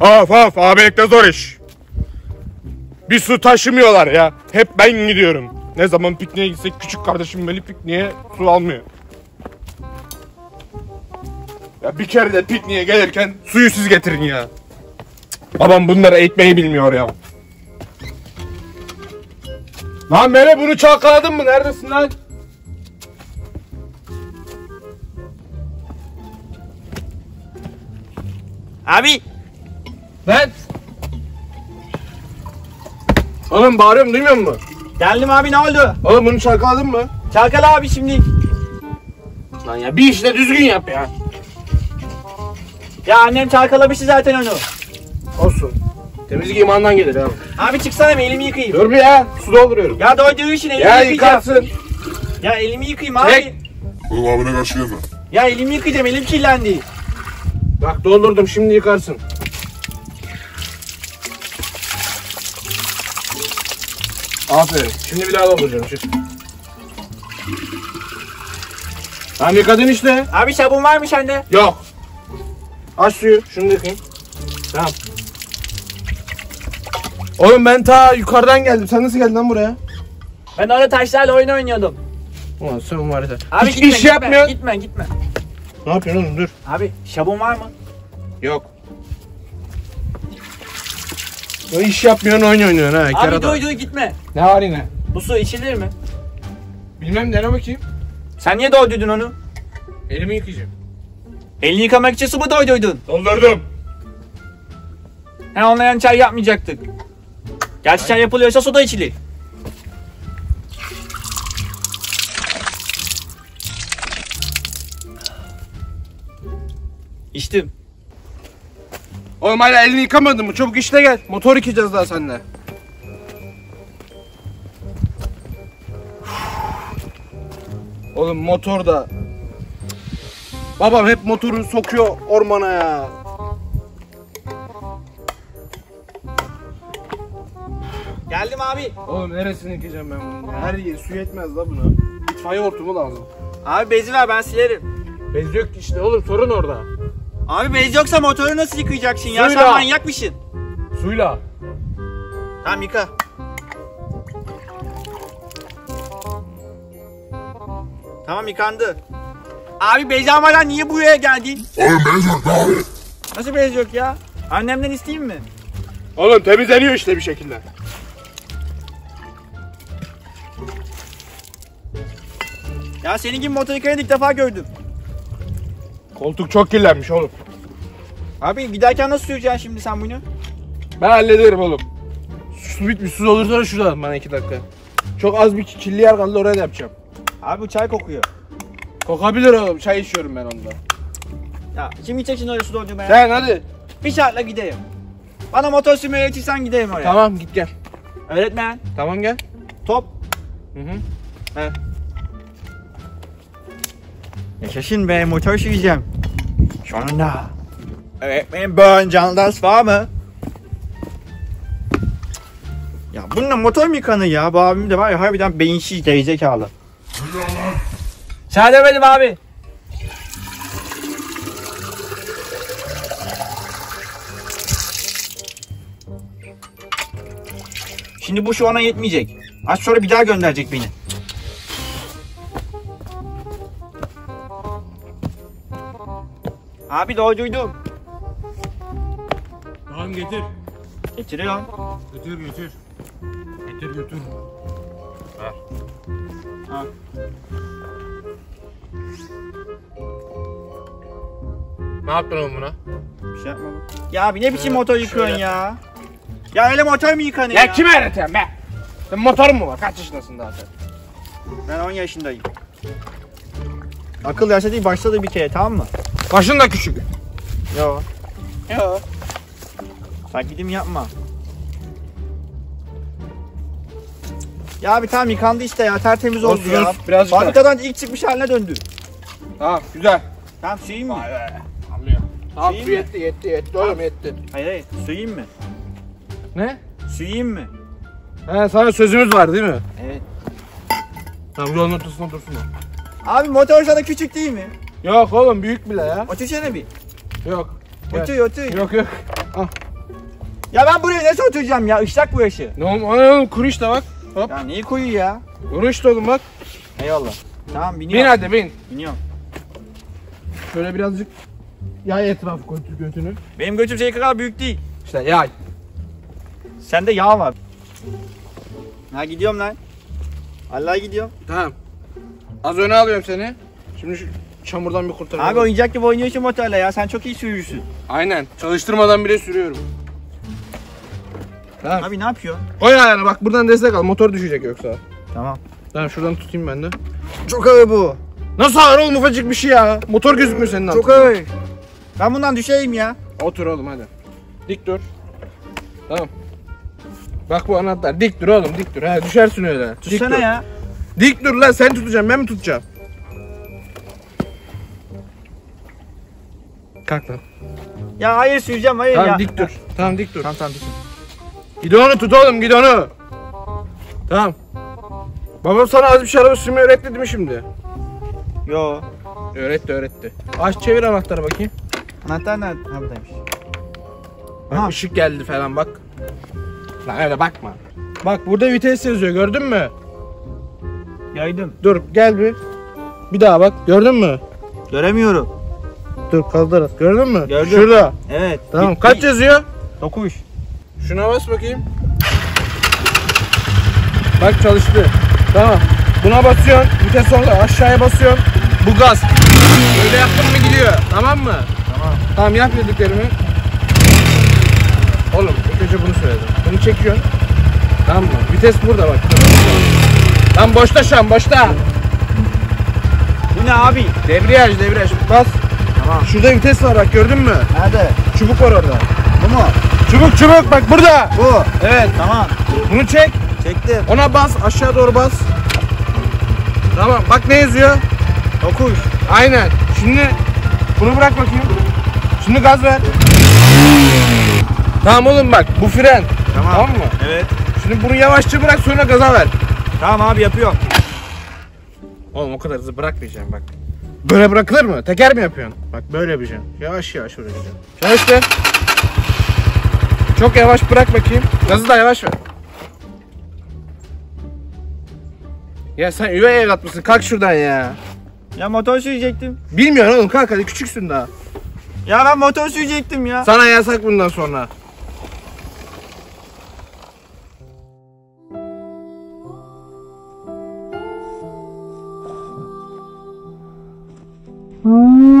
Of of abilikte zor iş. Bir su taşımıyorlar ya. Hep ben gidiyorum. Ne zaman pikniğe gitsek küçük kardeşim Melih pikniğe su almıyor. Ya bir kere de pikniğe gelirken suyu siz getirin ya. Babam bunları eğitmeyi bilmiyor ya. Lan Mele bunu çalkaladın mı? Neredesin lan? Abi Lan! Oğlum bağırıyorum duymuyor musun? geldim abi ne oldu? Oğlum bunu çalkaladın mı? Çalkala abi şimdi. Lan ya bir işle düzgün yap ya. Ya annem çalkalamıştı zaten onu. Olsun. Temizlik imandan gelir abi. Abi çıksana bir elimi yıkayayım. Dur bir ya. Su dolduruyorum. Ya doyduğu için elimi Ya yıkayacağım. yıkarsın. Ya elimi yıkayayım abi. Çek. Oğlum abine karşı gelme. Ya elimi yıkayacağım elim kirlendi. Bak doldurdum şimdi yıkarsın. Aferin. Şimdi bir daha dolduracağım. Çık. Tamam yıkadın işte. Abi sabun var mı sende? Yok. Aç suyu. Şunu yıkayayım. Tamam. Oğlum ben ta yukarıdan geldim. Sen nasıl geldin lan buraya? Ben orada taşlarla oyun oynuyordum. Ulan sen var ya. Abi Hiç gitme, iş gitme, yapmıyorsun. Gitme gitme. Ne yapıyorsun oğlum dur. Abi sabun var mı? Yok. O iş yapmıyorsun oyun oynuyorsun ha. Abi kerata. duy gitme. Ne var yine? Bu su içilir mi? Bilmem dene bakayım. Sen niye doyduydun onu? Elimi yıkayacağım. Elini yıkamak için su mu doyduydun? Doldurdum. He onlayan çay yapmayacaktık. Gerçi çay yapılıyorsa su da içilir. İçtim. Oğlum hala elini yıkamadın mı? Çabuk işte gel. Motor yıkayacağız daha seninle. Oğlum motor da... Babam hep motoru sokuyor ormana ya. Geldim abi. Oğlum neresini yıkayacağım ben bunu? Her yeri su yetmez la buna. İtfaiye hortumu lazım. Abi bezi ver ben silerim. Bez yok ki işte oğlum sorun orada. Abi bez yoksa motoru nasıl yıkayacaksın ya? Suyla. Sen manyak mısın? Suyla. Tamam yıka. Tamam yıkandı. Abi bez almadan niye buraya geldin? Oğlum bez yok abi. Nasıl bez yok ya? Annemden isteyeyim mi? Oğlum temizleniyor işte bir şekilde. Ya senin gibi motor yıkayanı ilk defa gördüm. Koltuk çok kirlenmiş oğlum. Abi giderken nasıl süreceksin şimdi sen bunu? Ben hallederim oğlum. Su bitmiş. Su olursa şurada bana iki dakika. Çok az bir kirli yer kaldı oraya da yapacağım. Abi bu çay kokuyor. Kokabilir oğlum. Çay içiyorum ben onda. Ya kim gidecek şimdi oraya su doldurmaya? Sen hadi. Bir şartla gideyim. Bana motor sürmeyi öğretirsen gideyim oraya. Tamam git gel. Öğretmen. Tamam gel. Top. Hı hı. He. Yaşasın be motor süreceğim. Sonunda. Öğretmenim burn canlı ders var mı? Ya bununla motor mu yıkanır ya? Bu abim de var ya harbiden beyinsiz gerizekalı. Sana demedim abi. Şimdi bu şu ana yetmeyecek. Az sonra bir daha gönderecek beni. Abi doyduydum. Tamam getir. Getiriyorum. Götür götür. Getir götür. Ver. Ha. Ne yaptın oğlum buna? Bir şey yapma bu. Ya abi ne biçim motor yıkıyorsun ya? Ya öyle motor mu yıkanır ya? Ya kime öğretiyorsun be? Senin motorun mu var? Kaç yaşındasın daha sen? Ben 10 yaşındayım. Akıl yaşta değil başladı bir kere tamam mı? Başın da küçük. Yo. Yo. Bak gideyim yapma. Ya abi tamam yıkandı işte ya tertemiz oldu Olsun, ya. birazcık daha. Fabrikadan ilk çıkmış haline döndü. Tamam güzel. Tamam suyayım mı? Vay be. Anlıyor. Tamam Şey su mi? yetti yetti yetti oğlum yetti. Hayır hayır suyayım mı? Ne? Suyayım mı? He sana sözümüz var değil mi? Evet. Tamam yolun ortasında dursun o. Abi motor sana küçük değil mi? Yok oğlum büyük bile ya. Otursana bir. Yok. Otur otur. Yok yok. Al. Ya ben buraya nasıl oturacağım ya? Işlak burası. Ne oğlum? Ana oğlum kuru işte bak. Hop. Ya neyi koyu ya? Kuru işte oğlum bak. Eyvallah. Tamam Bin biniyorum. hadi bin. Biniyorum. Şöyle birazcık yay etrafı götür götünü. Benim götüm senin kadar büyük değil. İşte yay. Sende yağ var. Ha gidiyorum lan. Allah gidiyorum. Tamam. Az öne alıyorum seni. Şimdi şu çamurdan bir kurtaralım. Abi oyuncak gibi oynuyorsun motorla ya. Sen çok iyi sürücüsün. Aynen. Çalıştırmadan bile sürüyorum. Tamam. Abi ne yapıyorsun? Koy ayağını bak buradan destek al. Motor düşecek yoksa. Tamam. Tamam şuradan tutayım ben de. Çok ağır bu. Nasıl ağır oğlum ufacık bir şey ya. Motor gözükmüyor senin Çok altında. ağır. Ben bundan düşeyim ya. Otur oğlum hadi. Dik dur. Tamam. Bak bu anahtar. Dik dur oğlum dik dur. Ha düşersin öyle. Dik Tutsana dur. ya. Dik dur lan sen tutacaksın ben mi tutacağım? Kalk lan. Ya hayır süreceğim hayır Tamam ya. dik dur. Tamam dik dur. Tamam tamam dik. Gidonu tut oğlum gidonu. Tamam. Babam sana az bir şey araba sürmeyi öğretti değil mi şimdi? Yo. Öğretti öğretti. Aç çevir anahtarı bakayım. Anahtar nerede? Ha buradaymış. Bak Ha. ışık geldi falan bak. Lan öyle bakma. Bak burada vites yazıyor gördün mü? Yaydım. Dur gel bir. Bir daha bak gördün mü? Göremiyorum. Dur kaldır. Gördün mü? Gördüm. Şurada. Evet. Tamam Bir- kaç yazıyor? Dokuş. Şuna bas bakayım. Bak çalıştı. Tamam. Buna basıyorsun. Vites orada. Aşağıya basıyorsun. Bu gaz. Böyle yaptın mı gidiyor. Tamam mı? Tamam. Tamam yap dediklerimi. Oğlum ilk önce bunu söyledim. Bunu çekiyorsun. Tamam mı? Vites burada bak. Lan boşta şu an boşta. Bu ne abi? Debriyaj debriyaj. Bas. Tamam. Şurada vites var bak gördün mü? Nerede? Çubuk var orada. Bu mu? Çubuk çubuk bak burada. Bu. Evet. Tamam. Bunu çek. Çektim. Ona bas aşağı doğru bas. Tamam bak ne yazıyor? Dokuş. Aynen. Şimdi bunu bırak bakayım. Şimdi gaz ver. Tamam oğlum bak bu fren. Tamam. Tamam mı? Evet. Şimdi bunu yavaşça bırak sonra gaza ver. Tamam abi yapıyorum. Oğlum o kadar hızlı bırakmayacağım bak. Böyle bırakılır mı? Teker mi yapıyorsun? Bak böyle yapacaksın. Yavaş yavaş vuracaksın. Çalıştır. Çok yavaş bırak bakayım. Gazı da yavaş ver. Ya sen üvey evlat mısın? Kalk şuradan ya. Ya motor sürecektim. Bilmiyorsun oğlum kalk hadi küçüksün daha. Ya ben motor sürecektim ya. Sana yasak bundan sonra. Oh.